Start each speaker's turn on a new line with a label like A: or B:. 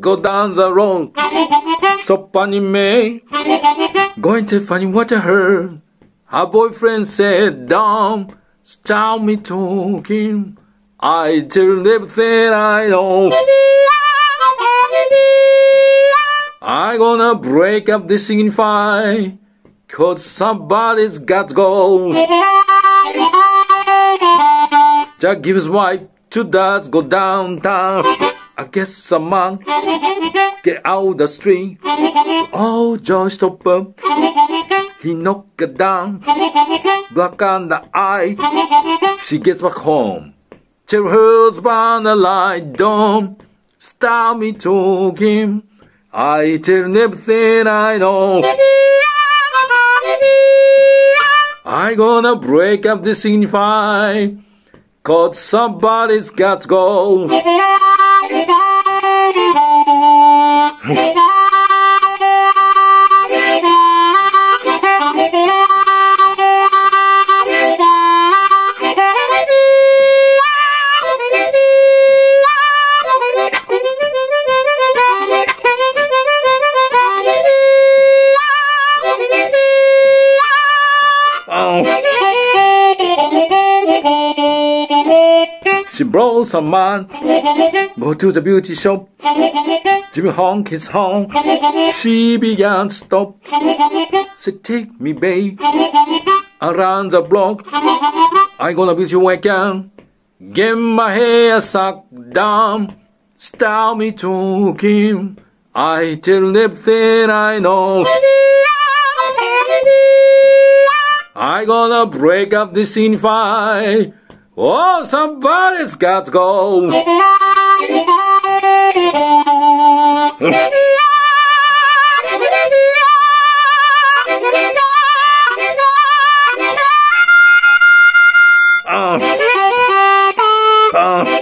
A: go down the road. So funny me. Going to funny what I heard. Her boyfriend said, Don't stop me talking. I tell everything I know. I gonna break up this fight. Cause somebody's got to go. Jack gives wife two dots, go downtown. I guess someone get out the street. Oh, John stop him. He knocked her down, black on the eye. She gets back home. Tell her husband lie. Don't stop me talking. I tell everything I know. I gonna break up this fight. Cause somebody's got to go. Hey. She brought some man, go to the beauty shop. Jimmy honk his horn. She began to stop. Say, take me, babe, around the block. I gonna beat you again. Get my hair sucked down. Start me talking. I tell everything I know. I gonna break up this scene fight. Oh, somebody's got to go. uh, uh.